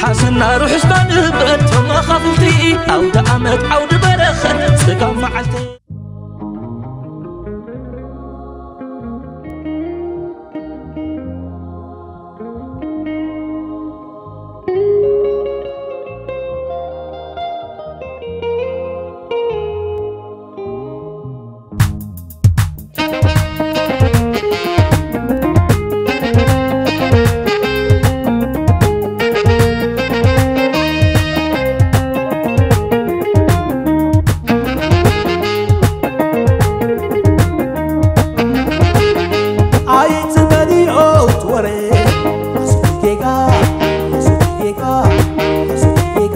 ሓስና ርሑስና ንህበት ተመኻፍልቲ ኣውደ ዓመት ዓውዲ በረኸት ስጋም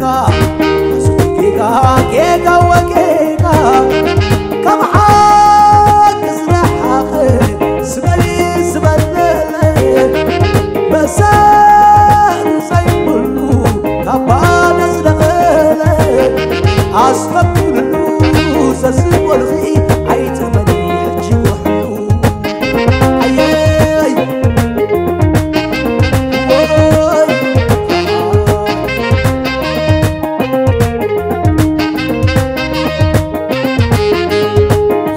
Kega, Kega, Kega.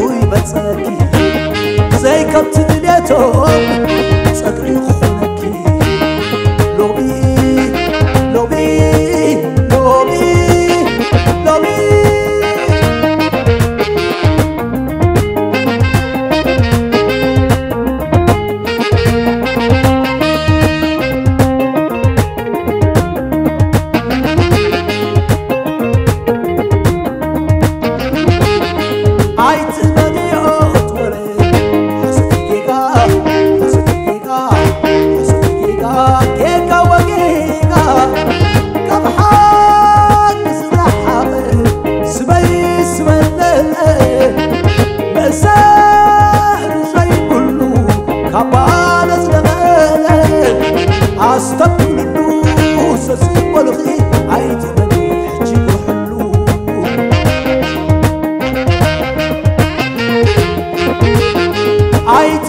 خوی بزنی زای کمتر دیتو صدری خوي.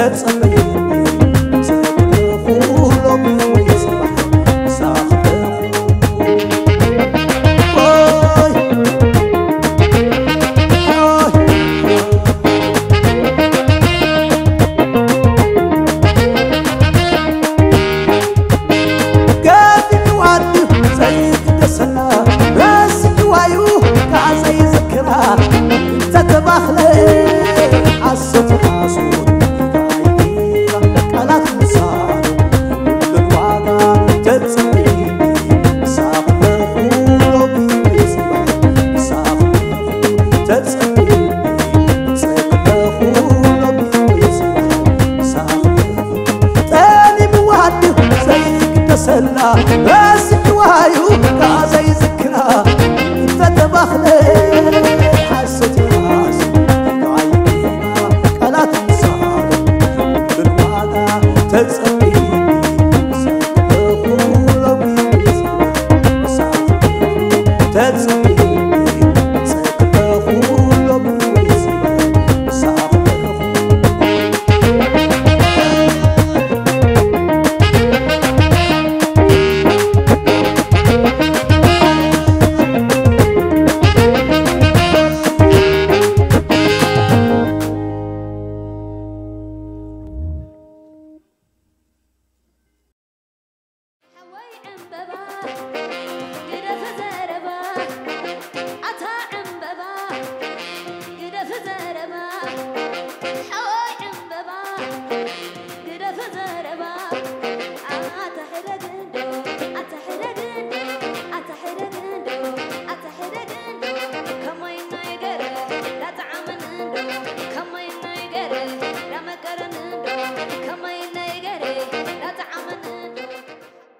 that's amazing. Ah.